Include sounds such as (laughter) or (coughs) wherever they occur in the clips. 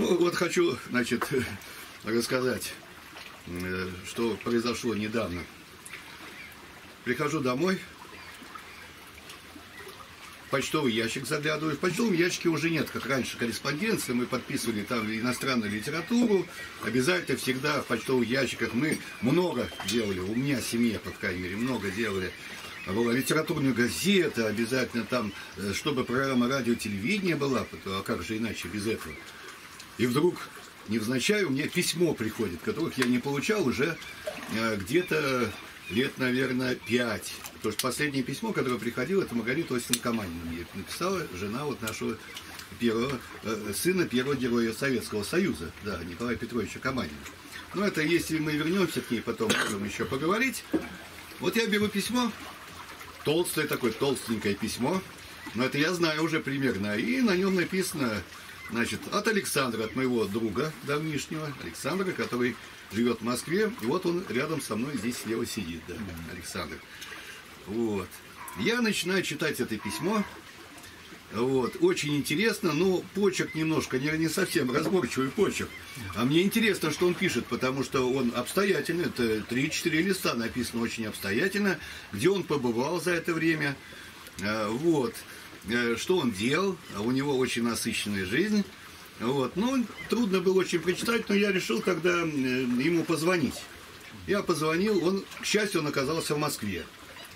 Ну, вот хочу, значит, (laughs) рассказать, э, что произошло недавно. Прихожу домой, почтовый ящик заглядываю. В почтовом ящике уже нет, как раньше, корреспонденции. Мы подписывали там иностранную литературу. Обязательно всегда в почтовых ящиках мы много делали. У меня семья, по крайней мере, много делали. Была литературная газета, обязательно там, э, чтобы программа радио телевидения была, а как же иначе без этого. И вдруг, невзначай, у меня письмо приходит, которых я не получал уже э, где-то лет, наверное, пять. Потому что последнее письмо, которое приходило, это Маргарита Осин Каманина мне написала, жена вот нашего первого, э, сына первого героя Советского Союза, да, Николая Петровича Каманина. Но это если мы вернемся к ней, потом можем еще поговорить. Вот я беру письмо, толстое такое, толстенькое письмо, но это я знаю уже примерно, и на нем написано, значит, от Александра, от моего друга давнишнего, Александра, который живет в Москве, и вот он рядом со мной здесь слева сидит, да, Александр. Вот. Я начинаю читать это письмо, вот, очень интересно, но почерк немножко, не, не совсем разборчивый почерк. А мне интересно, что он пишет, потому что он обстоятельно, это 3-4 листа написано очень обстоятельно, где он побывал за это время, э, вот, что он делал, у него очень насыщенная жизнь. Вот. Ну, трудно было очень прочитать, но я решил тогда э, ему позвонить. Я позвонил, он, к счастью, он оказался в Москве.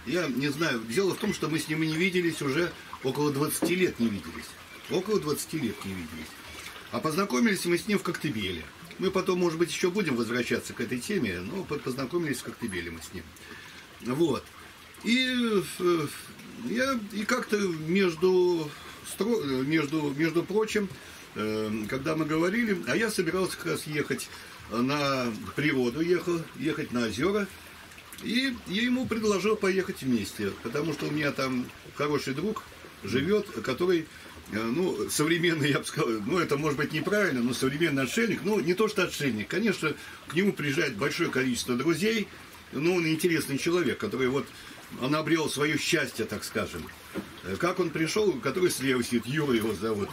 Я не знаю, дело в том, что мы с ним не виделись уже около 20 лет не виделись. Около 20 лет не виделись. А познакомились мы с ним в Коктебеле. Мы потом, может быть, еще будем возвращаться к этой теме, но познакомились в Коктебеле мы с ним. Вот. И э, я и как-то между, между, между прочим, Эм, когда мы говорили, а я собирался как раз ехать на природу, ехал, ехать на озера, и я ему предложил поехать вместе, потому что у меня там хороший друг живет, который, э, ну, современный, я бы сказал, ну, это может быть неправильно, но современный отшельник, ну, не то что отшельник, конечно, к нему приезжает большое количество друзей, но он интересный человек, который вот, он обрел свое счастье, так скажем. Э, как он пришел, который слева сидит, Юра его зовут,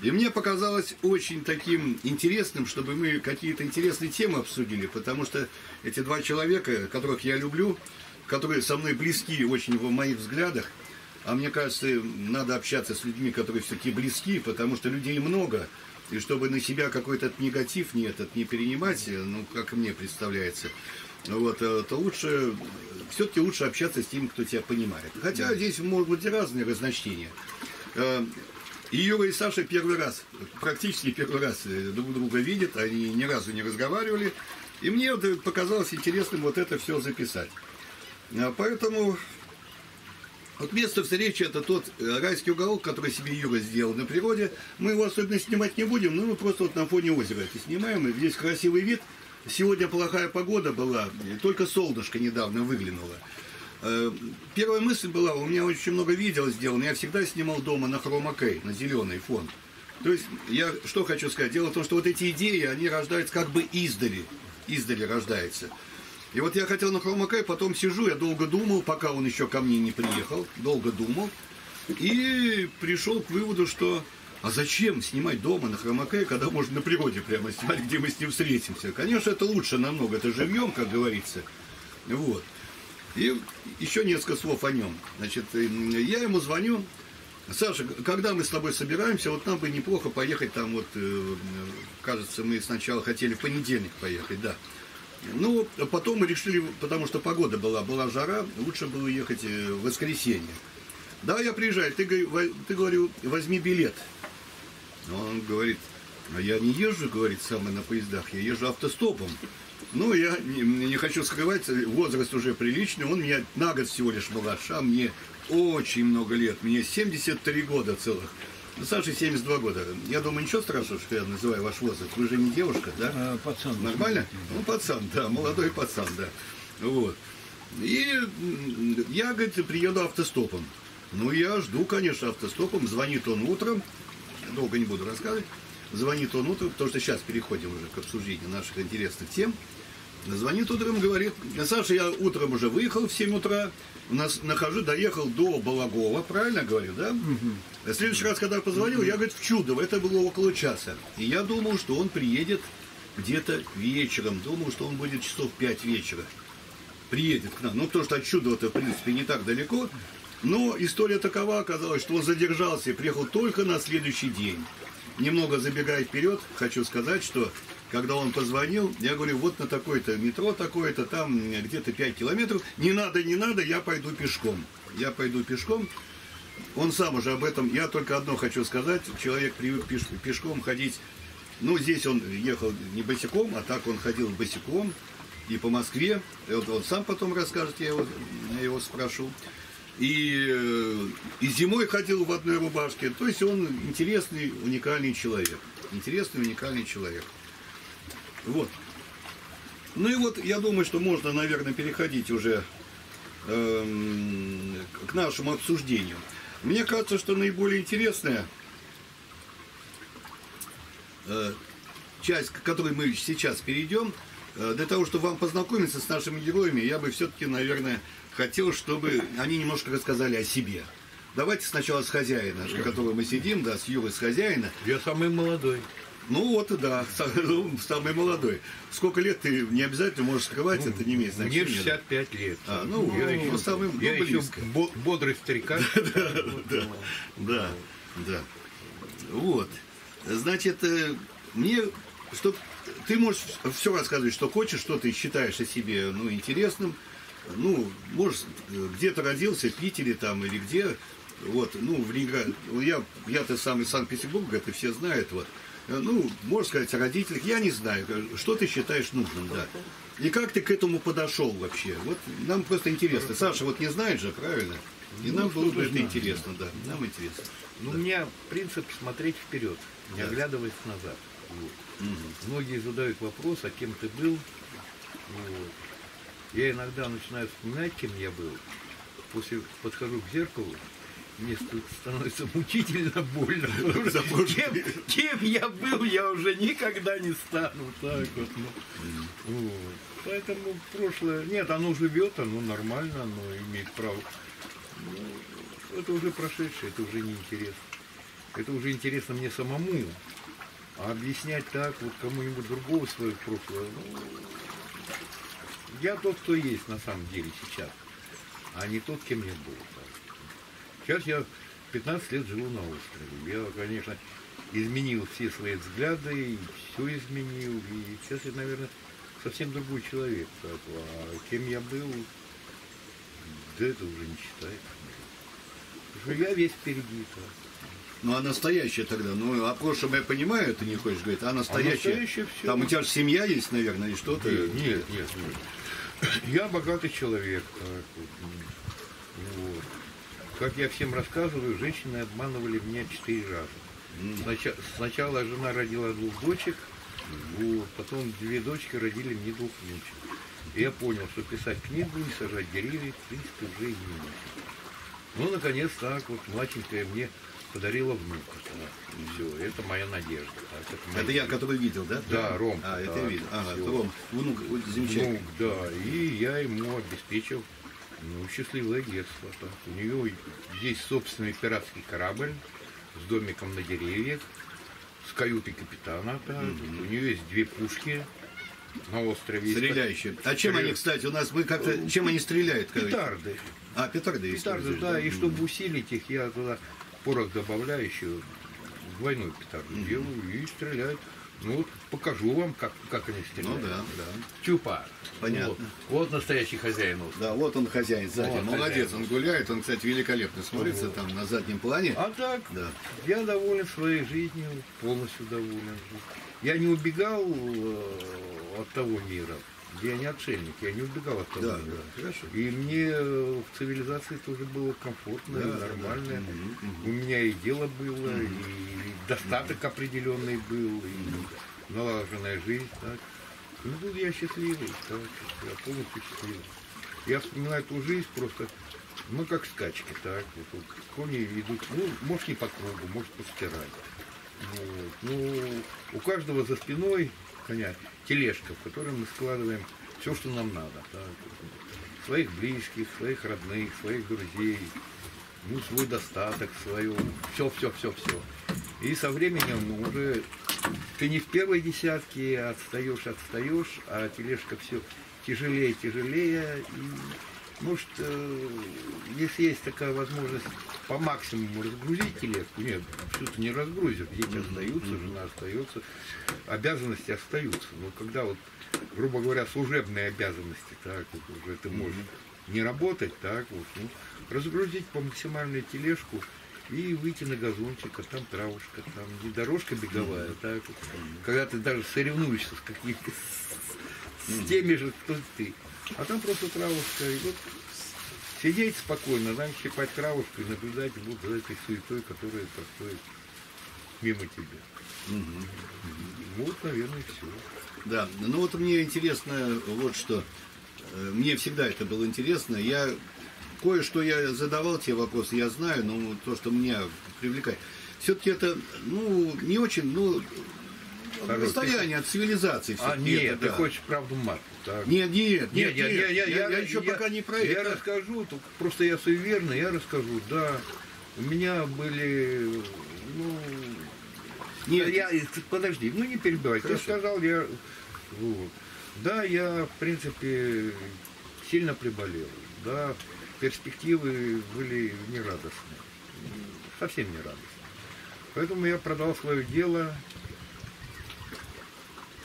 и мне показалось очень таким интересным, чтобы мы какие-то интересные темы обсудили, потому что эти два человека, которых я люблю, которые со мной близки очень в моих взглядах, а мне кажется, надо общаться с людьми, которые все-таки близки, потому что людей много, и чтобы на себя какой-то негатив не этот не перенимать, ну, как мне представляется, вот, э, то лучше, все-таки лучше общаться с теми, кто тебя понимает. Хотя здесь могут быть разные разночтения. Э, и Юра и Саша первый раз, практически первый раз э, друг друга видят, они ни разу не разговаривали. И мне показалось интересным вот это все записать. Поэтому вот место встречи это тот райский уголок, который себе Юра сделал на природе. Мы его особенно снимать не будем, но мы просто вот на фоне озера это снимаем. И здесь красивый вид. Сегодня плохая погода была, только солнышко недавно выглянуло. Э, первая мысль была, у меня очень много видео сделано, я всегда снимал дома на хромакей, на зеленый фон. То есть, я что хочу сказать, дело в том, что вот эти идеи, они рождаются как бы издали, издали рождается. И вот я хотел на хромакей, потом сижу, я долго думал, пока он еще ко мне не приехал, долго думал, и пришел к выводу, что а зачем снимать дома на хромакей, когда можно на природе прямо снимать, где мы с ним встретимся? Конечно, это лучше намного, это живьем, как говорится. Вот. И еще несколько слов о нем. Значит, э, я ему звоню, Саша, когда мы с тобой собираемся, вот нам бы неплохо поехать там, вот, э, кажется, мы сначала хотели в понедельник поехать, да. Ну, потом мы решили, потому что погода была, была жара, лучше было ехать э, в воскресенье. Да, я приезжаю, ты, ты говорю, возьми билет. Он говорит, а я не езжу, говорит, самый на поездах, я езжу автостопом. Ну, я не, не хочу скрывать, возраст уже приличный, он меня на год всего лишь младше, а мне очень много лет, мне 73 года целых. Ну, Саше 72 года. Я думаю, ничего страшного, что я называю ваш возраст. Вы же не девушка, да? А, пацан. Нормально? Ну, пацан, да, молодой пацан, да. Вот. И я, говорит, приеду автостопом. Ну, я жду, конечно, автостопом. Звонит он утром. Долго не буду рассказывать. Звонит он утром, потому что сейчас переходим уже к обсуждению наших интересных тем. Звонит утром, говорит, Саша, я утром уже выехал в 7 утра, нас, нахожу, доехал до Балагова, правильно говорю, да? Угу. Следующий раз, когда позвонил, я, говорит, в Чудово, это было около часа. И я думал, что он приедет где-то вечером, думал, что он будет часов 5 вечера. Приедет к нам. Ну, потому что от Чудова-то, в принципе, не так далеко. Но история такова оказалась, что он задержался и приехал только на следующий день. Немного забегая вперед, хочу сказать, что когда он позвонил, я говорю, вот на такое-то метро такое-то, там где-то 5 километров, не надо, не надо, я пойду пешком. Я пойду пешком. Он сам уже об этом, я только одно хочу сказать, человек привык пеш, пешком ходить, ну, здесь он ехал не босиком, а так он ходил босиком и по Москве, и вот он сам потом расскажет, я его, я его спрошу. И, э, и зимой ходил в одной рубашке, то есть он интересный, уникальный человек. Интересный, уникальный человек. Вот. Ну и вот я думаю, что можно, наверное, переходить уже э, к нашему обсуждению. Мне кажется, что наиболее интересная э, часть, к которой мы сейчас перейдем, для того, чтобы вам познакомиться с нашими героями, я бы все-таки, наверное, хотел, чтобы они немножко рассказали о себе. Давайте сначала с хозяина, у которого мы сидим, да, с Юрой, с хозяина. Я самый молодой. Ну вот, да, (laughs) ну, самый молодой. Сколько лет ты не обязательно можешь скрывать, ну, это не имеет значения. Мне 65 лет. А, ну, я еще, ну, самый, я ну, еще бодрый старикан. (laughs) да, да, да, да. Вот. Значит, э, мне, что ты можешь все рассказывать, что хочешь, что ты считаешь о себе, ну, интересным. Ну, можешь, э, где-то родился, в Питере там или где, вот, ну, в Ленинграде. Я, я-то сам из Санкт-Петербурга, это все знают, вот. Э, ну, можно сказать, о родителях, я не знаю, что ты считаешь нужным, да. И как ты к этому подошел вообще? Вот нам просто интересно. Саша вот не знает же, правильно? И ну, нам было бы это интересно, да. Нам интересно. Ну, да. у меня принцип смотреть вперед, не да. оглядываясь назад. Вот. Угу. Многие задают вопрос, а кем ты был? Вот. Я иногда начинаю вспоминать, кем я был. После подхожу к зеркалу, мне становится мучительно больно. (laughs) Потому что кем, кем я был, я уже никогда не стану. Так вот, ну, вот. Поэтому прошлое... Нет, оно живет, оно нормально, оно имеет право. Ну, это уже прошедшее, это уже неинтересно. Это уже интересно мне самому. А объяснять так вот кому-нибудь другого свое прошлое, ну, я тот, кто есть на самом деле сейчас, а не тот, кем я был. Сейчас я 15 лет живу на острове. Я, конечно, изменил все свои взгляды, и все изменил. И сейчас я, наверное, совсем другой человек. А кем я был, да это уже не считается. Потому я весь впереди. Так. Ну, а настоящее тогда? Ну, о прошлом я понимаю, ты не хочешь говорить, а настоящее? А настоящее все. Там у тебя же семья есть, наверное, и что-то? Нет, нет, нет, нет. (clears throat) Я богатый человек. Так, вот. Как я всем рассказываю, женщины обманывали меня четыре раза. Сначала, сначала жена родила двух дочек, вот, потом две дочки родили мне двух внучек. И я понял, что писать книгу и сажать деревья, в принципе, уже и не нужно. Ну, наконец, так вот, младшенькая мне подарила внука. Да. Все, это моя надежда. Так, это, это я, который видел, да? Да, Ром. А, это видел. Ага, это Ром. Внук, замечательный. Внук, да. И я ему обеспечил ну, счастливое детство. Так. У нее есть собственный пиратский корабль с домиком на деревьях, с каютой капитана. Так. Mm-hmm. У нее есть две пушки на острове. Стреляющие. А чем Стреля... они, кстати, у нас мы как-то чем они стреляют? Петарды. А, петарды Петарды, да. да. И чтобы усилить их, я туда порох добавляю еще двойной петарду mm-hmm. делаю и стреляют. Ну, вот покажу вам, как, как они стреляют. Ну да, да. Чупа. Понятно. Вот, вот настоящий хозяин. Да, вот он хозяин сзади. Вот Молодец, хозяин. он гуляет, он, кстати, великолепно смотрится вот. там на заднем плане. А так, да. я доволен своей жизнью, полностью доволен. Я не убегал э, от того мира. Я не отшельник, я не убегал от того да, мира. Да, хорошо. И мне в цивилизации тоже было комфортно, да, нормально. Да, да. У меня и дело было, угу. и достаток угу. определенный был, и налаженная жизнь. Так. Ну, тут я счастливый, так, я полностью счастливый. Я вспоминаю эту жизнь просто, ну, как скачки, так, вот, вот кони идут, ну, может, не по кругу, может, по спирали. Вот. Ну, у каждого за спиной коня тележка, в которой мы складываем все, что нам надо. Так. Своих близких, своих родных, своих друзей, ну, свой достаток, свое, все, все, все, все. И со временем уже ты не в первой десятке отстаешь, отстаешь, а тележка все тяжелее, тяжелее. И, может, э, если есть такая возможность по максимуму разгрузить тележку, нет, что-то не разгрузишь, дети остаются, жена остается, обязанности остаются. Но когда вот, грубо говоря, служебные обязанности, так, вот уже ты можешь не работать, так вот, ну, разгрузить по максимальной тележку и выйти на газончик, а там травушка, там не дорожка беговая, так вот. Когда ты даже соревнуешься с какими-то с теми же, кто ты. А там просто травушка, и вот сидеть спокойно, там щипать травушку и наблюдать вот за этой суетой, которая происходит мимо тебя. Угу. Вот, наверное, все. Да, ну вот мне интересно вот что. Э, мне всегда это было интересно. Я кое-что я задавал те вопросы, я знаю, но то, что меня привлекает. Все-таки это, ну, не очень, ну, расстояние от цивилизации. А, нет, это, ты да. хочешь правду матку. Так. Нет, нет, нет, нет, я, я, я, я, я еще я, пока не про я это. Расскажу, просто я суеверный, я расскажу, да. У меня были, ну, нет, я, подожди, ну не перебивай. Ты сказал, я, вот. да, я, в принципе, сильно приболел, да, перспективы были нерадостные, совсем нерадостные. Поэтому я продал свое дело,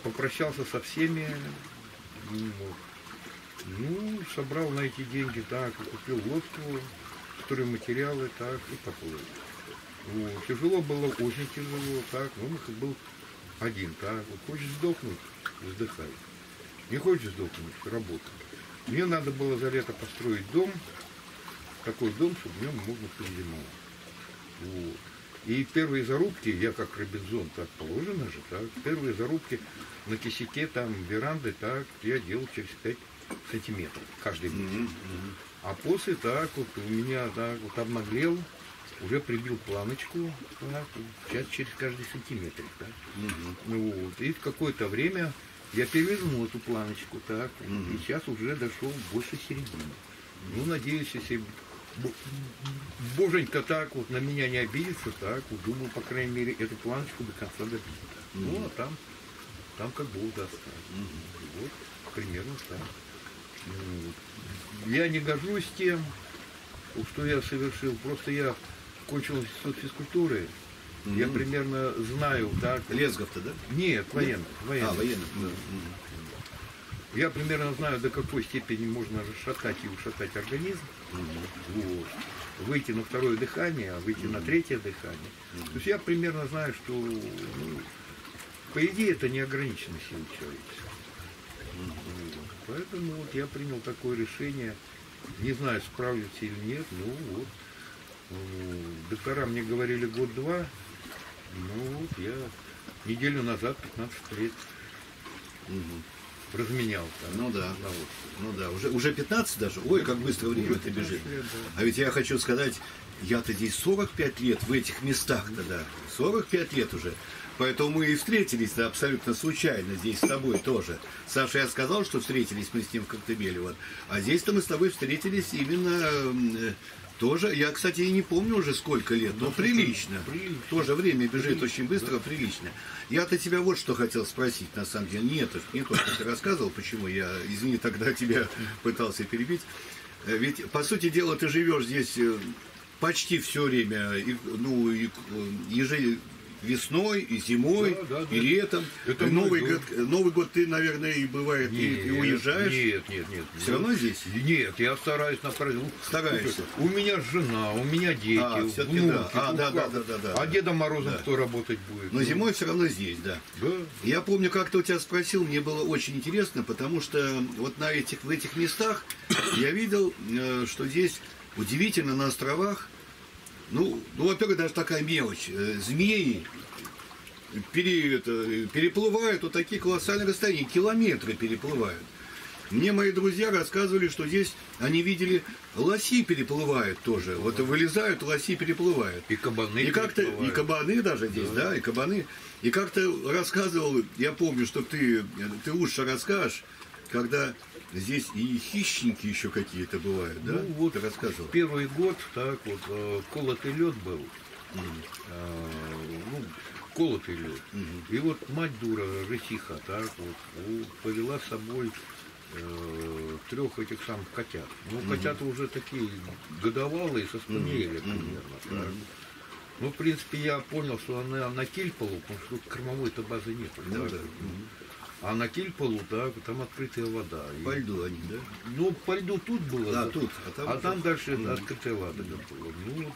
попрощался со всеми, ну, собрал на эти деньги, так, купил лодку, материалы, так, и поплыл. Вот. Тяжело было, очень тяжело, так, ну, как был один, так, вот, хочешь сдохнуть, вздыхай. Не хочешь сдохнуть, работай. Мне надо было за лето построить дом, такой дом, чтобы в нем можно позимовать. Вот. И первые зарубки, я как Робинзон, так положено же, так, первые зарубки на кисяке, там, веранды, так, я делал через 5 сантиметров каждый месяц. Mm-hmm. А после так вот у меня так вот обнаглел, уже прибил планочку, так, сейчас через каждый сантиметр. Так. Mm-hmm. Ну, вот. И в какое-то время я перевернул эту планочку, так, mm-hmm. и сейчас уже дошел больше середины. Ну, надеюсь, если Боженька так вот на меня не обидится, так вот думаю, по крайней мере, эту планочку до конца добить. Mm-hmm. Ну, а там, там как Бог даст. Mm-hmm. Вот, примерно так. Я не горжусь тем, что я совершил. Просто я кончил институт физкультуры. Mm-hmm. Я примерно знаю, так. Лезгов-то, да? Нет, военных. военных. А, военных. Да. Я примерно знаю, до какой степени можно расшатать и ушатать организм. Угу. Вот. Выйти на второе дыхание, а выйти угу. на третье дыхание. Угу. То есть я примерно знаю, что ну, по идее это не ограничено силой. Поэтому вот я принял такое решение. Не знаю, справлюсь или нет, ну вот. Доктора мне говорили год-два. Ну вот я неделю назад, 15 лет. Угу разменял. Там, ну да, ну да, уже, уже 15 даже. Ой, как быстро время-то бежит. А ведь я хочу сказать, я-то здесь 45 лет в этих местах тогда. 45 лет уже. Поэтому мы и встретились абсолютно случайно здесь с тобой тоже. Саша, я сказал, что встретились мы с ним в Коктебеле. Вот. А здесь-то мы с тобой встретились именно тоже, я, кстати, и не помню уже сколько лет, но прилично. прилично. Тоже время бежит прилично, очень быстро, да. прилично. Я-то тебя вот что хотел спросить, на самом деле. Нет, не то, что ты рассказывал, почему я, извини, (laughs) тогда тебя пытался перебить. Э, ведь, по сути дела, ты живешь здесь э, почти все время, ну, э, ежедневно весной, и зимой, да, да, и да. летом. Это Новый год, Новый год ты, наверное, и бывает, нет, и, и уезжаешь. Нет, нет, нет. Все нет. равно здесь? Нет, я стараюсь на праздник. Стараешься. У меня жена, у меня дети, а, внуки. Да. А, да, да, да, да, да. А Дедом Морозом да. кто работать будет? Но ну. зимой все равно здесь, да. Да. Я помню, как-то у тебя спросил, мне было очень интересно, потому что вот на этих, в этих местах я видел, э, что здесь удивительно на островах ну, ну во-первых, даже такая мелочь. Э, змеи пере, это, переплывают вот такие колоссальные расстояния, километры переплывают. Мне мои друзья рассказывали, что здесь они видели лоси переплывают тоже. Вот вылезают, лоси переплывают. И кабаны и как-то И кабаны даже здесь, да. да, и кабаны. И как-то рассказывал, я помню, что ты, ты лучше расскажешь, когда здесь и хищники еще какие-то бывают, да? Ну, вот Ты рассказывал. Первый год, так вот, э, колотый лед был. Э, ну, колотый лед. И вот мать дура, рысиха, так вот, повела с собой э, трех этих самых котят. Ну, котята уже такие годовалые, со спаниеля примерно. так. Ну, в принципе, я понял, что она на Кильполу, потому что тут кормовой-то базы нет. Ну да. А на Кильполу, так, там открытая вода. По льду они, да? ну, по льду тут было. Да, да. тут, а там а там дальше открытая ладога была. Ну, вот,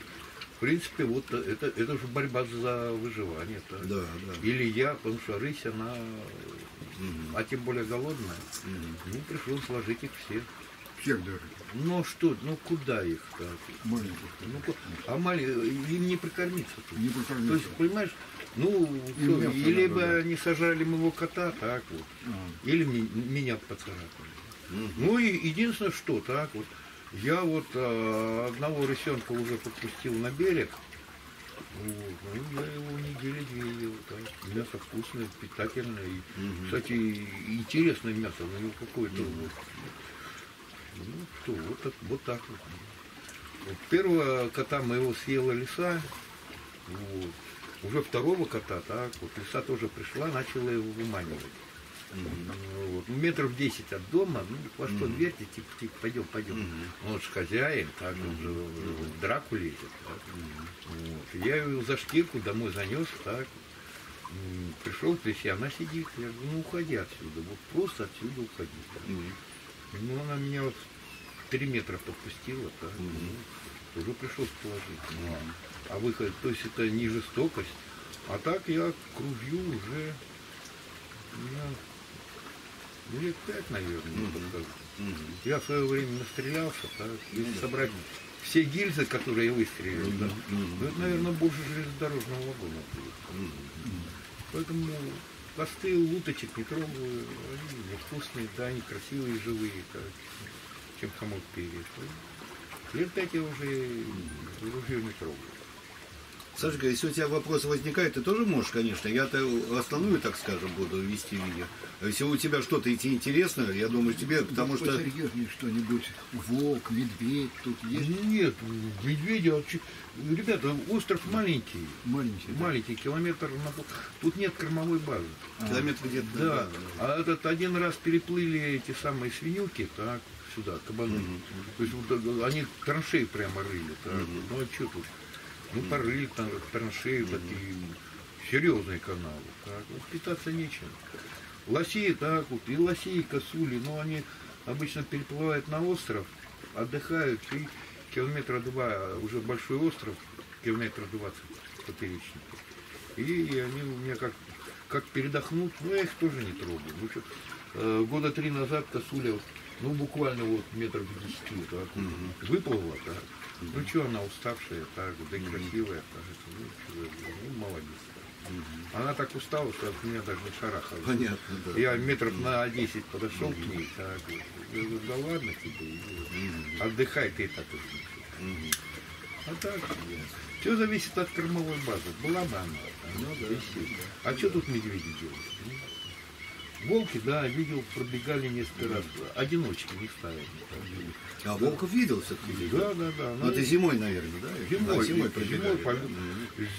в принципе, вот это, это же борьба за выживание. так. Да, да. Или я, потому что рысь, она, а тем более голодная, ну, пришлось сложить их всех. Всех даже. Ну, что, ну, куда их так? Маленьких. Ну, а мали, им не прикормиться тут. Не То прокормиться. есть, понимаешь, ну, Им что, мясо и надо, либо да. они сажали моего кота, так вот, А. или меня поцарапали. Ну и единственное, что так вот, я вот а, одного рысенка уже подпустил на берег, вот, ну, я его недели две ел, так. Мясо вкусное, питательное, и, кстати, интересное мясо, но не какое-то вот, ну что, вот, так- вот так вот. Вот Первого кота моего съела лиса, вот. Уже второго кота, так, вот лиса тоже пришла, начала его выманивать. Ну, вот. Ну, метров 10 от дома, ну, во что дверьте, типа, типа, пойдем, пойдем. Ну, он же хозяин, так, он же в драку лезет. Так. Вот. Я ее за штирку домой занес, так. Пришел к лисе, она сидит, я говорю, ну уходи отсюда, вот просто отсюда уходи. так. Ну, она меня вот три метра подпустила, так, ну, уже пришлось положить. Ну, а, выход, то есть это не жестокость, а так я к ружью уже, ну, лет пять, наверное, сказал. Я в свое время настрелялся, так, если собрать все гильзы, которые я выстрелил, да, ну, это, наверное, больше железнодорожного вагона будет. Поэтому косты уточек не трогаю, они вкусные, да, они красивые, живые, как, чем хомут перьев. Лет пять я уже ружье не трогаю. Сашка, если у тебя вопросы возникают, ты тоже можешь, конечно. Я-то основную, так скажем, буду вести видео. А Если у тебя что-то идти интересное, я думаю, тебе, потому Ну, что... посерьезнее что-нибудь. Волк, медведь тут есть. Нет, медведя, а ребята, остров маленький, Маленький. да? маленький, километр, на пол- тут нет кормовой базы. Километр где-то... Да, а этот один раз переплыли эти самые свинюки, так, сюда, кабаны. То есть вот, они траншеи прямо рыли. Так. Ну а что тут? Ну порыли там траншеи такие, серьезные каналы. Так. Вот питаться нечем. Лосей так вот, и лосей, и косули, но они обычно переплывают на остров, отдыхают, и километра два, уже большой остров, километра двадцать поперечник. И они у меня как, как передохнут, но я их тоже не трогаю. Ну, что, э, года три назад косуля, вот, ну буквально вот метров десяти вот так вот, выплыла, так. Ну что она уставшая, так, да и красивая, так, ну, говорю, ну молодец. Она так устала, что от меня даже шарахалась. Понятно, да. Я метров на 10 подошел к ней, так, вот. я говорю, да ладно тебе, иди, отдыхай ты так уж. А так, все зависит от кормовой базы. Была бы она, ну, да, а что тут медведи делают? Ну, Волки, да, видел, пробегали несколько раз. Одиночки не никак. А Волков видел все-таки? Да, да, да. Ну, это зимой, наверное, да? Зимой, А, зимой зимой, пробегали, по- да?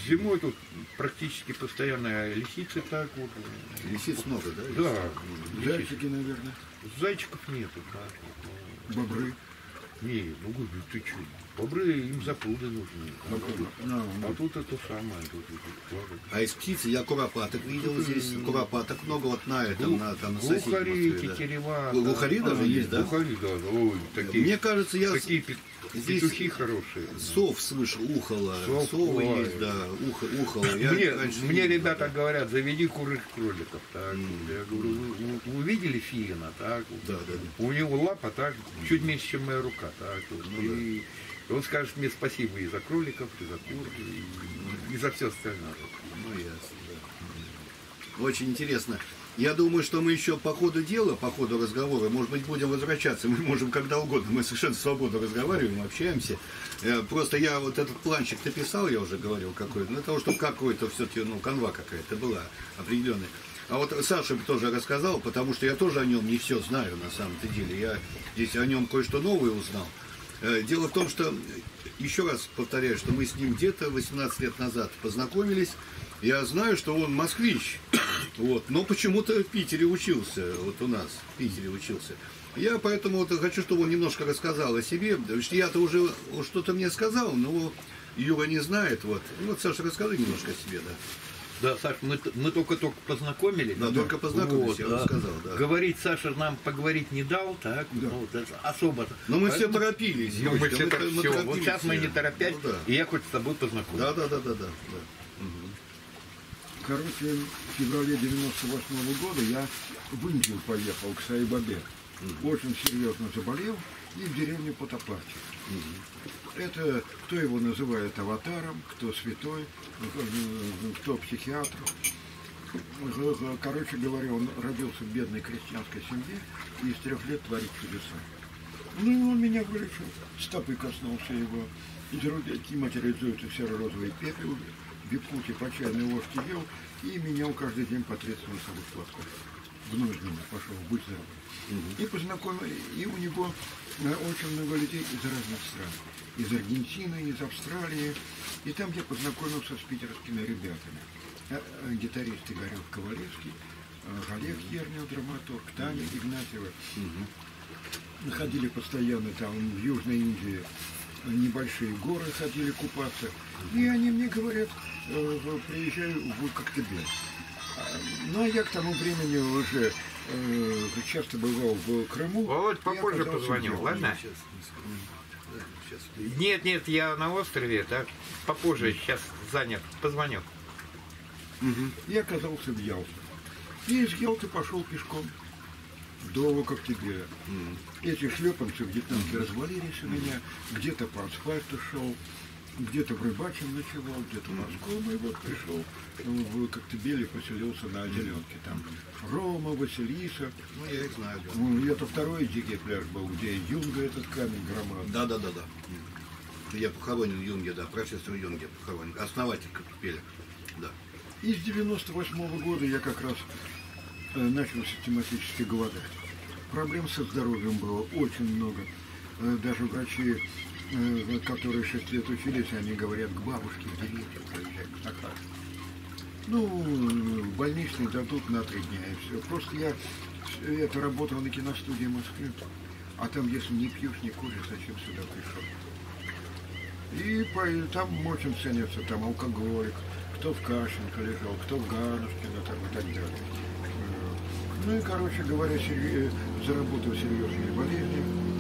зимой тут практически постоянно лисицы так вот. Лисиц много, да? Да. Зайчики, наверное. Зайчиков нету, ну. Бобры. Не, ну говорю, ты что, бобры им запруды нужны. А, А тут это самое, тут, тут. А из птицы я куропаток видел здесь. Куропаток много вот на этом, на, там, на соседнем Глухари, острове, да. тетерева. Гл- глухари да. даже есть, да? Глухари, да. Ой, такие, Мне кажется, я такие здесь петухи хорошие. сов слышал, ухало. Сов, Совы ой. есть, да, ухо, ухало. Я мне, раньше мне ребята да. говорят, заведи курых кроликов. Так. Я говорю, вы, вы- вы видели филина? Так? Да, да, да. У него лапа так, чуть меньше, чем моя рука. Так. Ну и он скажет мне спасибо и за кроликов, и за кур, и, и за все остальное. Ну, ясно, да. Очень интересно. Я думаю, что мы еще по ходу дела, по ходу разговора, может быть, будем возвращаться. Мы можем когда угодно. Мы совершенно свободно разговариваем, общаемся. Э, Просто я вот этот планчик написал, я уже говорил, какой для того, чтобы какой-то все-таки, ну, канва какая-то была определенная. А вот Саша тоже рассказал, потому что я тоже о нем не все знаю на самом-то деле. Я здесь о нем кое-что новое узнал. Э, дело в том, что, еще раз повторяю, что мы с ним где-то 18 лет назад познакомились. Я знаю, что он москвич, (coughs) вот, но почему-то в Питере учился, вот у нас в Питере учился. Я поэтому вот хочу, чтобы он немножко рассказал о себе, потому что я-то уже что-то мне сказал, но Юра не знает, вот. И вот, Саша, расскажи немножко о себе, да. Да, Саш, мы, мы только-только познакомились. Да, только познакомились, я вам сказал, да. Говорить Саша нам поговорить не дал, так, Да. ну, это особо. Но мы Поэтому- все торопились. Ну, мы все, мы всё, торопились Вот сейчас мы все. не торопясь, Ну, да. и я хоть с тобой познакомиться. Да, да, да, да, да. да. Короче, в феврале 98 года я в Индию поехал к Саибабе. Очень серьезно заболел и в деревню Потапарчик. Это кто его называет аватаром, кто святой, э, кто психиатр. Э, Короче говоря, он родился в бедной крестьянской семье и с трех лет творит чудеса. Ну и он меня вылечил, стопы коснулся его, из руки материализуется серо-розовый пепел, Якутии по чайной ложке ел и менял каждый день по 30 носовых платков. Меня пошел, будь здоров. И познакомил, и у него э, очень много людей из разных стран. Из Аргентины, из Австралии. И там я познакомился с питерскими ребятами. Э, э, Гитарист Игорек Ковалевский, э, Олег Ернев, драматург, Таня Игнатьева. Ходили постоянно там в Южной Индии, небольшие горы ходили купаться. И они мне говорят, приезжай в Коктебель. А, Ну, а я к тому времени уже э, часто бывал в Крыму. Володь, попозже где-то. ладно? Сейчас, да. Нет, нет, я на острове, так, попозже, сейчас занят, позвоню. Я оказался в Ялте. И из Ялты пошел пешком до Коктебеля. Эти шлепанцы вьетнамцы развалились у меня, где-то по асфальту шел, где-то в Рыбачьем ночевал, где-то в Морском, и вот пришел в Коктебеле, поселился на Зеленке. Там Рома, Василиса. Ну, я их знаю, да. Ну, это второй дикий пляж был, где Юнга этот камень громадный. Да, да, да, да. Я похоронен Юнге, да, профессор Юнге похоронен. Основатель Коктебеля, да. И с 98 года я как раз э, начал систематически голодать. Проблем со здоровьем было очень много. Э, даже врачи, которые 6 лет учились, они говорят, к бабушке в деревню приезжай. Ну, больничный дадут на три дня и все. Просто я э, это работал на киностудии Москвы. А там, если не пьешь, не куришь, зачем сюда пришел? И по- там очень ценится там алкоголик, кто в Кашенко лежал, кто в Ганушкино там и так далее. Э, Ну и, короче говоря, серьё- заработал серьезные болезни.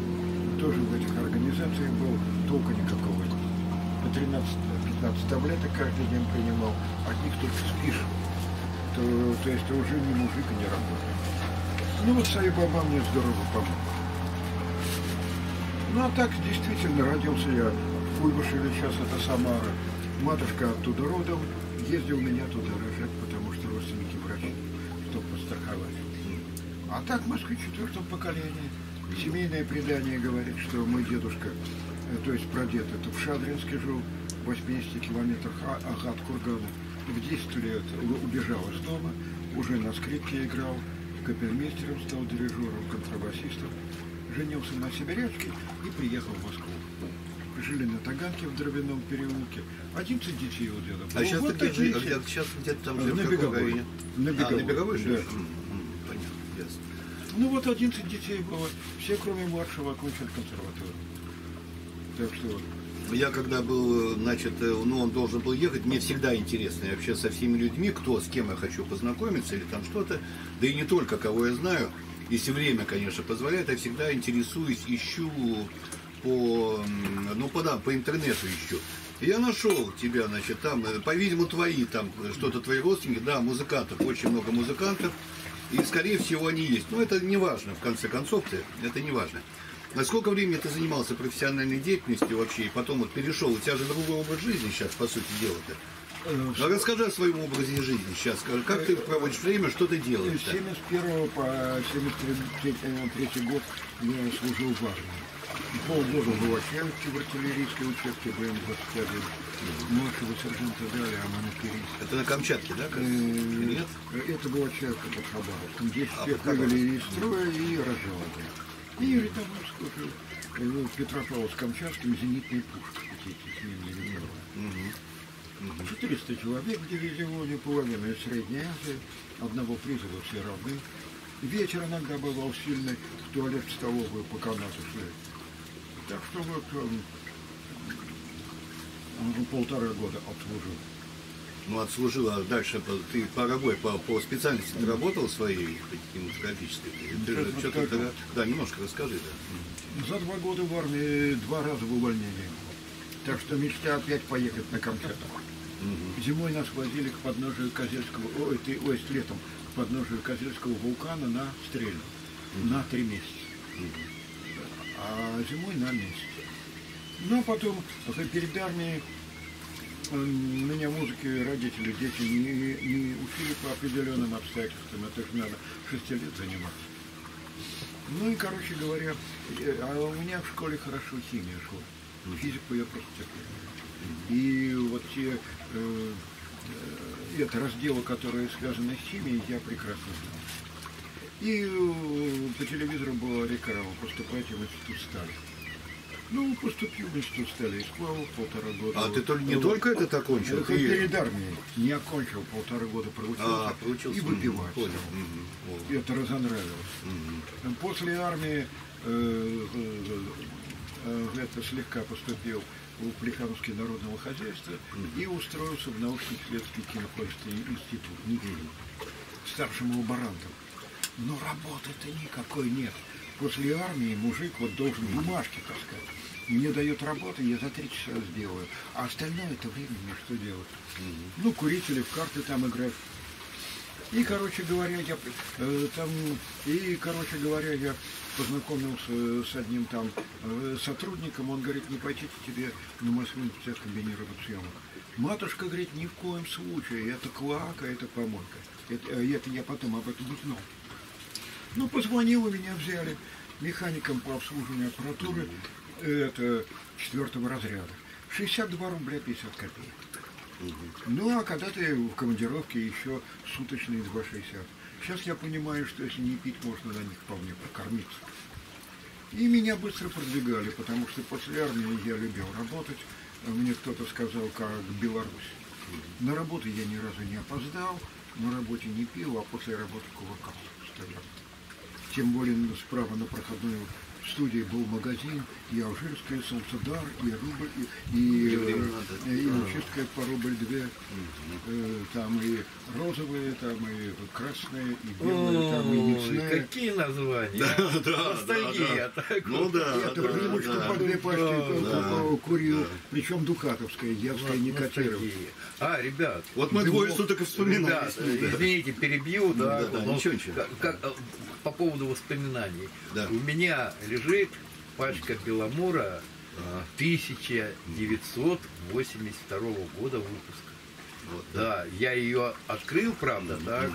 Тоже в этих организациях был, толка никакого. По 13-15 таблеток каждый день принимал, от них только спишь. То, то есть ты уже не мужик и не работаешь. Ну вот Саи Баба мне здорово помог. Ну а так действительно родился я в Куйбышеве, сейчас это Самара. Матушка оттуда родом, ездил меня туда рожать, А так в Москве четвертом поколении. Семейное предание говорит, что мой дедушка, э, то есть прадед, это в Шадринске жил, в 80 километрах а- а- от Кургана. В 10 лет убежал из дома, уже на скрипке играл, капельмейстером стал дирижером, контрабасистом, женился на сибирячке и приехал в Москву. Жили на Таганке в Дровяном переулке. 11 детей у деда. А сейчас Вот такие все. Где- Сейчас где-то там А, жил, на в каком Беговой. На А, Беговой, на Беговой да. живешь? Ясно. Ну вот 11 детей было. Все, кроме младшего, окончили консерваторию. Так что. Я когда был, значит, э, ну, он должен был ехать, мне всегда интересно и вообще со всеми людьми, кто, с кем я хочу познакомиться или там что-то, да и не только, кого я знаю, если время, конечно, позволяет, я всегда интересуюсь, ищу по, ну, по, да, по интернету ищу. Я нашел тебя, значит, там, э, по-видимому, твои, там, э, что-то твои родственники, да, музыкантов, очень много музыкантов, и, скорее всего, они есть. Но это не важно, в конце концов-то, это не важно. На сколько времени ты занимался профессиональной деятельностью вообще, и потом вот перешел, у тебя же другой образ жизни сейчас, по сути дела-то. Ну, расскажи о своем образе жизни сейчас, как ты проводишь время, что ты С делаешь? 71 по 73 год я служил в армии. Полгода в Волочаевке в артиллерийской участке БМ-21. Младшего сержанта дали, а мы на период. Это на Камчатке, да? Э, нет? Это была часть под Хабаровском. Здесь А, Хабаровском. вывели из строя и разжаловали. И Ритовск уже, э, Петропавловск-Камчатским зенитные пушки эти миллионов. 400 человек в дивизионе, половина из Средней Азии, одного призыва все равны. Вечер иногда бывал сильный, в туалет, в столовую по канату шли. Так что вот эм, он полтора года отслужил. Ну, отслужил, а дальше ты по работе, по, по специальности ты работал своей демократической? Ты же Сейчас что-то тогда- Да, немножко расскажи, да. За два года в армии два раза в увольнении. Так что мечта опять поехать на Камчатку. Зимой нас возили к подножию Козельского, ой, ты, ой, с летом, к подножию Козельского вулкана на стрельну. На три месяца. А зимой на месяц. Ну, а потом, э, перед армией, меня музыки родители, дети не, не учили по определенным обстоятельствам. Это же надо шести лет заниматься. Ну и, короче говоря, э, а у меня в школе хорошо химия шла. Физику я просто терпел. И вот те э, э, это разделы, которые связаны с химией, я прекрасно знал. И э, по телевизору была реклама «Поступайте в институт стали». Ну, поступил в институт стали, исправил полтора года. А ты только, не только этот окончил? Я Ты... перед армией не окончил, полтора года проучился, А, проучился. и выпивать. Понял. И это разонравилось. Мгм. После армии э, э, э, это слегка поступил в Плехановский народного хозяйства и устроился в научно-исследовательский кинохудожественный институт НИКИ, старшим лаборантом. Но работы-то никакой нет. После армии мужик вот должен бумажки таскать. Мне дает работу, я за три часа сделаю. А остальное это время мне что делать? Ну, курить или в карты там играть. И, короче говоря, я э, там, и, короче говоря, я познакомился с одним там э, сотрудником, он говорит, не пойти тебе на Москву в цех комбинированных съемок. Матушка говорит, ни в коем случае, это клака, это помойка. Это, э, это я потом об этом узнал. Ну, позвонил, меня взяли механиком по обслуживанию аппаратуры, это четвертого разряда. 62 рубля 50 копеек. Ну, а когда ты в командировке еще суточные 2,60. Сейчас я понимаю, что если не пить, можно на них вполне прокормиться. И меня быстро продвигали, потому что после армии я любил работать. Мне кто-то сказал, как Беларусь. На работу я ни разу не опоздал, на работе не пил, а после работы кувыркался постоянно. Тем более справа на проходной в студии был магазин, и алжирская солнцедар, и рубль, и, и, э, и лучистская по рубль две, э, там и розовые, там и красные, и белые, там и яйцная. какие названия? Да, да, Ностальгия. Ну да, Это да, по две пачки э, э, курил, причем дукатовская, явская не котировал. А, ребят, Вот мы двое суток и ним, да. извините, перебью, да, ничего, ничего. э, по поводу воспоминаний. Да. У меня лежит пачка Беломора Ага. 1982 года выпуска. Вот, Да, я ее открыл, правда, так.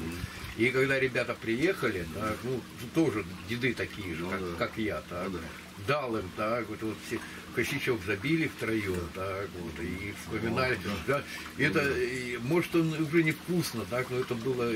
И когда ребята приехали, так, ну, тоже деды такие же, Ну как, да. как я, так, Ну да. дал им, так, вот, вот все косячок забили втроем, так, вот, и вспоминали. Да, это, и, может, он уже невкусно, так, но это было,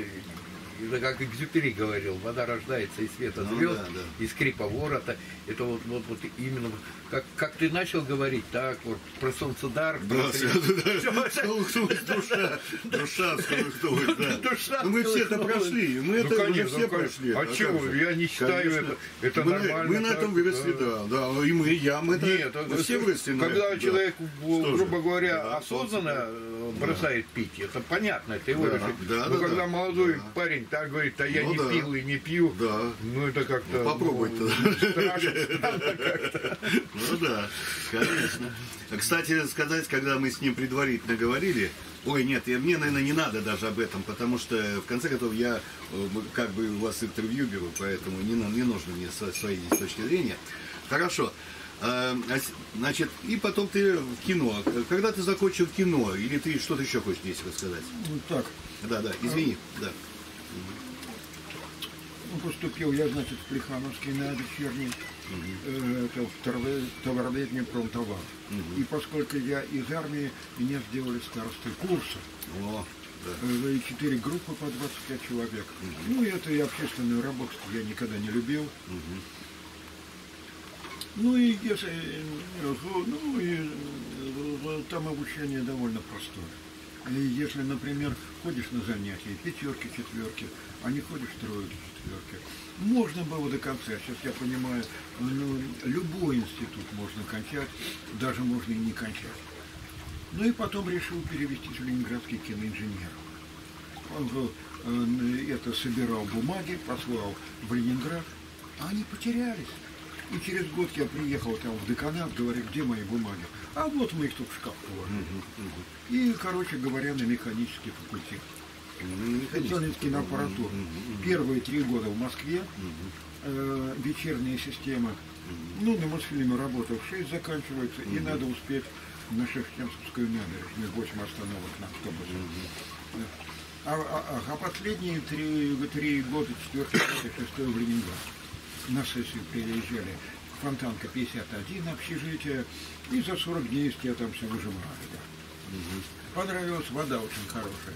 это как Экзюпери говорил, вода рождается из света Ну звезд, да, да. из скрипа ворота. Это вот, вот, вот именно, как, как ты начал говорить, так, вот, про солнцедар. Да, про- сразу, (laughs) да. Сколыхнулась душа, душа да. Душа Ну мы все это прошли, мы Ну, это конечно, все прошли. А чего? Я не считаю это- это нормально Мы на этом выросли, да. да, и мы, я, мы это, все выросли. когда человек, грубо говоря, осознанно э, бросает пить, это понятно, это его решение. Но да, когда да. молодой парень так говорит, а я Ну не да. пил и не пью, Да. ну это как-то... Попробуй-то. ну, страшно, (laughs) странно как-то. Ну да, конечно. Кстати, сказать, когда мы с ним предварительно говорили, ой, нет, и мне, наверное, не надо даже об этом, потому что, в конце концов, я э, как бы у вас интервью беру, поэтому не, не нужно мне со своей точки зрения. Хорошо. А, а Значит, и потом ты в кино. Когда ты закончил кино, или ты что-то еще хочешь здесь рассказать? Вот так. Да, да, извини, да. Ну, поступил я, значит, в Плехановский на вечерний, э, это в товароведение промтовар. И поскольку я из армии, меня сделали старостой курса. О, э, и четыре группы по 25 человек. Ну, и это и общественную работу я никогда не любил. Ну и если, э, ну и там обучение довольно простое. Если, например, ходишь на занятия, пятерки, четверки, а не ходишь тройки, четверки, можно было до конца. Сейчас я понимаю, ну, любой институт можно кончать, даже можно и не кончать. Ну и потом решил перевести в Ленинградский киноинженер. Он был, э, это собирал бумаги, послал в Ленинград, а они потерялись. И через год я приехал там в деканат, говорю, где мои бумаги? А вот мы их тут в шкаф положили. И, короче говоря, на механический факультет. Специальность киноаппаратуры. Первые три года в Москве, э, вечерняя система. Ну, на Мосфильме работал в 6 заканчивается, и надо успеть на Шевченковскую набережную, 8 остановок на автобусе. А, а, а последние три, три года, четвертый, пятый, шестой в Ленинград. На сессию приезжали. Фонтанка 51, общежитие. И за 40 дней я там все выжимали. Да. Понравилась, вода очень хорошая.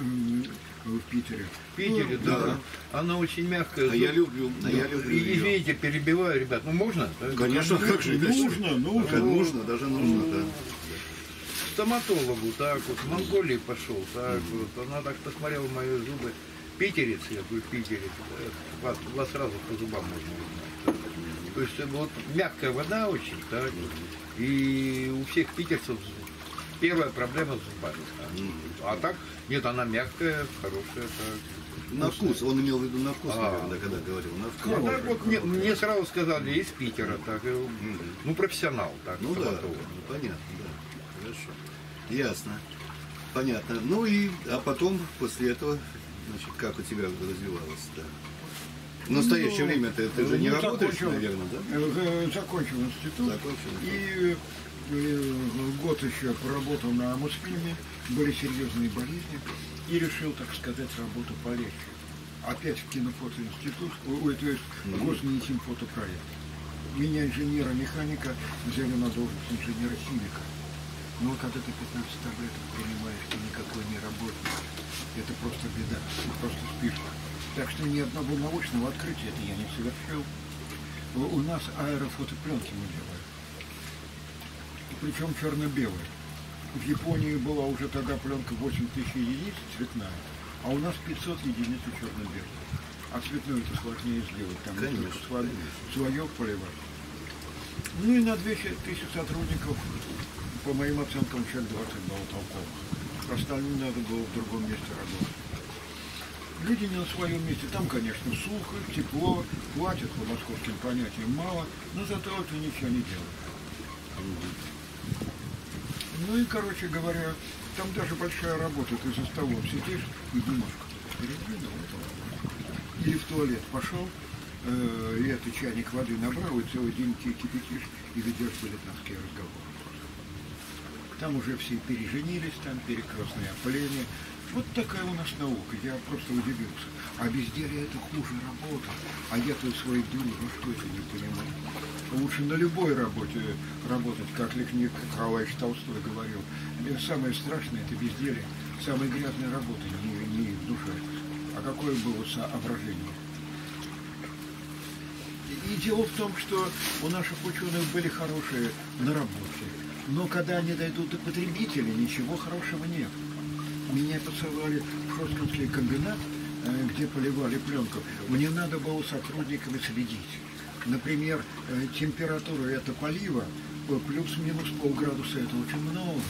М, В Питере. В Питере, Ну, да. Она очень мягкая. А я люблю, а я люблю И, ее. извините, перебиваю, ребят. Ну можно? Конечно, как же? Нужно, нужно. Как нужно, даже нужно, да. К стоматологу, так вот, в Монголии пошел, так вот. Она так посмотрела мои зубы. Питерец, я говорю, питерец. Вас, вас сразу по зубам можно узнать. То есть э, вот мягкая вода очень, так. И у всех питерцев первая проблема с зубами. так. А так, нет, она мягкая, хорошая, так. На вкус, он имел в виду на вкус, А. наверное, когда говорил. На вкус. Ну, так вот мне, мне сразу сказали, из Питера, так, э, ну, профессионал, так, Ну да, ну, понятно, да. Хорошо. Ясно. Понятно. Ну и, а потом, после этого, значит, как у тебя развивалось, да? В настоящее Ну, время ты, ты же не ну, работаешь, наверное, да? Э, Закончил институт. Закончил. И э, год еще проработал на Мосфильме, были серьезные болезни, и решил, так сказать, работу полегче. Опять в кинофотоинститут, ой, то есть Госмедицин фотопроект. Меня инженера-механика взяли на должность инженера-химика. Но когда ты 15 таблеток принимаешь, ты никакой не работаешь. Это просто беда, ты просто спишь. Так что ни одного научного открытия это я не совершил. У у нас аэрофотопленки мы делаем. Причем черно-белые. В Японии была уже тогда пленка 8 тысяч единиц цветная, а у нас 500 единиц черно-белых. А цветную это сложнее сделать, там Конечно, только свое, конечно. свое поливать. Ну и на 200 тысяч сотрудников, по моим оценкам, человек 20 было толковых. Остальным надо было в другом месте работать. Люди не на своем месте. Там, конечно, сухо, тепло, платят по московским понятиям мало, но зато это ничего не делают. Ну и, короче говоря, там даже большая работа. Ты за столом сидишь и бумажку передвинул. Или в туалет пошел, э, и это чайник воды набрал, и целый день ки- кипятишь и ведешь дилетантские разговоры. Там уже все переженились, там перекрестное опыление. Вот такая у нас наука, я просто удивился. А безделье это хуже работа. А я тут свои думаю, ну что это не понимаю. Лучше на любой работе работать, как Лев Николаевич Толстой говорил. Э, Самое страшное это безделье. Самая грязная работа, не, не в душе. А какое было соображение? И дело в том, что у наших ученых были хорошие на работе. Но когда они дойдут до потребителя, ничего хорошего нет. Меня посылали в Шосткинский комбинат, э, где поливали пленку. Мне надо было сотрудниками следить. Например, э, температура этого полива э, плюс-минус полградуса, это очень много.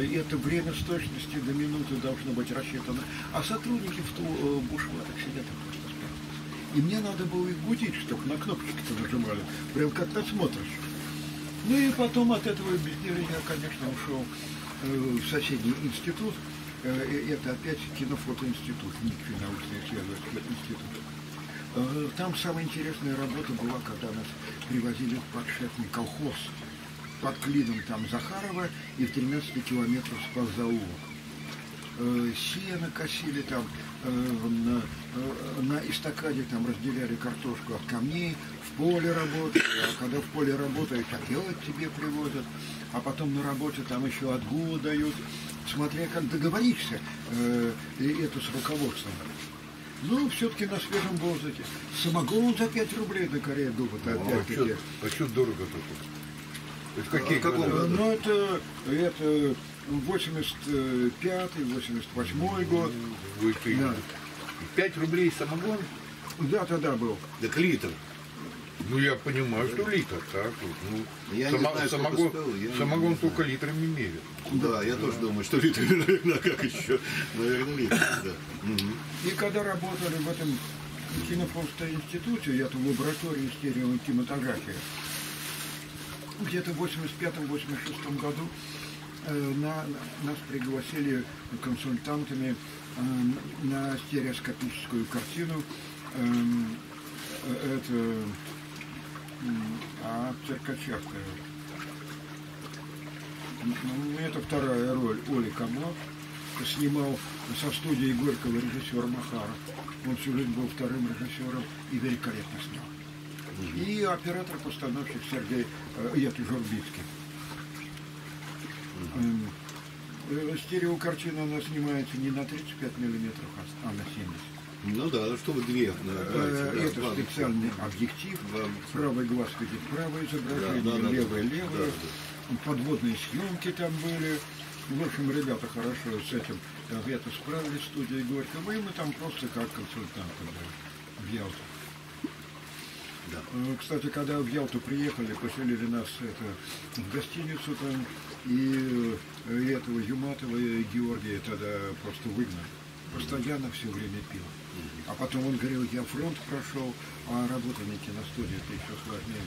И это время с точностью до минуты должно быть рассчитано. А сотрудники в ту бушлатах сидят и просто спят. И мне надо было их будить, чтобы на кнопочки-то нажимали, прям как насмотришь. Ну и потом от этого безделия я, конечно, ушел э, в соседний институт. Э, это опять кинофотоинститут, НИКФИ, научно-исследовательский институт. Э, Там самая интересная работа была, когда нас привозили в подшефный колхоз под клином там Захарова и в 13 километрах спас э, сено косили там, э, на, э, на эстакаде там разделяли картошку от камней, в поле работали, а когда в поле работают, опять тебе привозят, а потом на работе там еще отгул дают, смотря как договоришься, э, это с руководством. Ну, все-таки на свежем воздухе. Самогон за 5 рублей на Корее дуба А опять-таки. что а чё дорого тут? Это какие А? Ну, это, это 85-й, 88-й год. Вы ты- Да. 5 рублей самогон? Да, тогда был. Так литр. Ну, я понимаю, что литр, так? вот, Ну, Я не само- знаю, сколько самогон, стоил, я не самогон знаю. только литрами мерят. Да, я тоже думаю, что литр, (laughs) наверное, как еще? Наверное, литр, да. Мгм. И когда работали в этом кинофото-институте, я там в лаборатории стереокинематографии, где-то в 85-86 году э, на, на- нас пригласили консультантами э, на стереоскопическую картину. э, это а Церкачевская. Ну, Это вторая роль Оли Камлов. Снимал со студии Горького режиссер Махаров. Он всю жизнь был вторым режиссером и великолепно снял. И оператор-постановщик Сергей э, Э, Стереокартина она снимается не на 35 миллиметров, а на 70. Ну да, чтобы две. да, Э, давайте, да, Это два. специальный объектив. Два. Правый глаз видит правое изображение, Да, да, да, левое да. левое. Подводные съемки там были. В общем, ребята хорошо с этим э, это справились в студии Горького, и мы там просто как консультанты были в Ялту. Да. Э, Кстати, когда в Ялту приехали, поселили нас это, в гостиницу там, и э, этого Юматова и Георгия тогда просто выгнали. Постоянно все время пил. А потом он говорил, я фронт прошел, а работа не киностудия, это еще сложнее.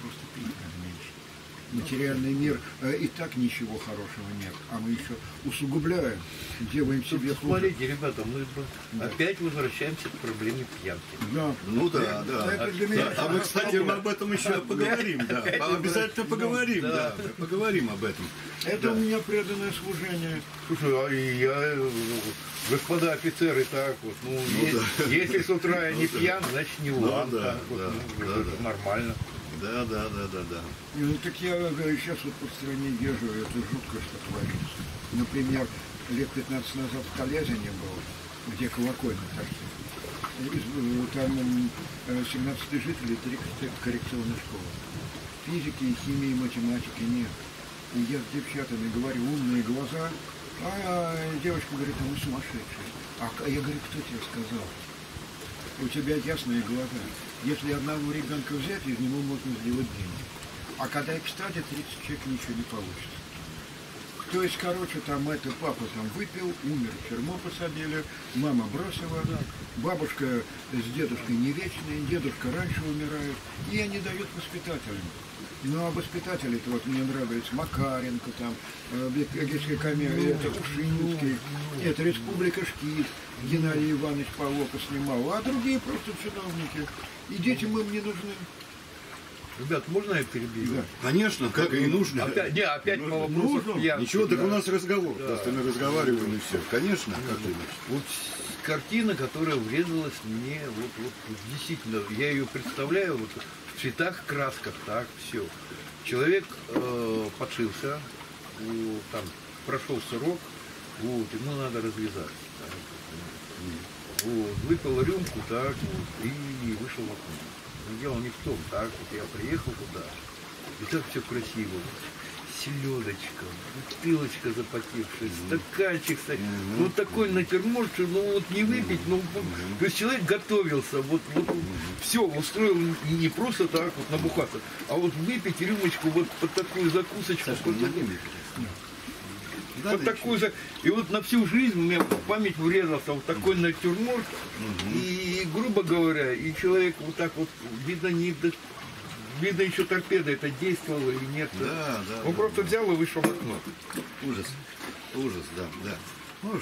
Просто пить надо меньше. Материальный мир э, и так ничего хорошего нет, а мы еще усугубляем, делаем Тут, себе хуже. смотрите, ребята, мы опять возвращаемся к проблеме пьянки. Да. Ну да, да. Это для меня А мы, кстати, мы об этом еще поговорим, да. Обязательно поговорим, да. Поговорим об этом. Это у меня преданное служение. Слушай, а я, э, господа офицеры, так вот, ну, е- если с утра я не пьян, значит не улан, да, так вот, да, ну, да, да. Да, да, да, да. Ну, так я сейчас вот по стране езжу, это жутко, что творится. Например, лет 15 назад в Калязине был, где колокольня. Из- э, Там м, э, 17 жителей, три коррекционные школы. Физики, химии, математики нет. И я с девчатами говорю, умные глаза, а девочка говорит, а мы сумасшедшие. А к- я говорю, кто тебе сказал? У тебя ясные глаза. Если одного ребенка взять, из него можно сделать деньги. А когда их стадия, 30 человек ничего не получится. То есть, короче, там это папа там выпил, умер, в тюрьму посадили, мама бросила, бабушка с дедушкой не вечные, дедушка раньше умирает, и они дают воспитателям. Ну, а воспитатели-то вот мне нравится Макаренко там, э, Бекетская комедия, это Ушинский, это Республика Шкит, Геннадий Иванович Павлока снимал, а другие просто чиновники. И детям им не нужны. Ребят, можно я перебью? Да. Конечно, как и нужно. Опять, не, опять по вопросу Нужно. Ничего, так да. у нас разговор. Просто мы разговариваем и все. Конечно, как иначе. Вот с- картина, которая врезалась мне, вот, вот, вот действительно, я ее представляю вот цветах, красках, так, все. Человек э, подшился, у- там прошел срок, вот, ему надо развязаться. так, вот, выпил рюмку, так, вот, и вышел в окно. Но дело не в том, так, вот я приехал туда, и так все красиво. Селедочка, бутылочка запотевшая, стаканчик, кстати. Ну такой натюрморт, что ну вот не выпить, ну вот, то есть человек готовился, вот, вот все устроил не не просто так вот набухаться, а вот выпить рюмочку вот под такую закусочку, под, Да, под такую за- И вот на всю жизнь у меня память врезался вот такой натюрморт. И, грубо говоря, и человек вот так вот, видно, не до- видно еще торпеда это действовало или нет. Да, да, Он да, просто взял и вышел в окно. Ужас. Ужас, да, да. Ну,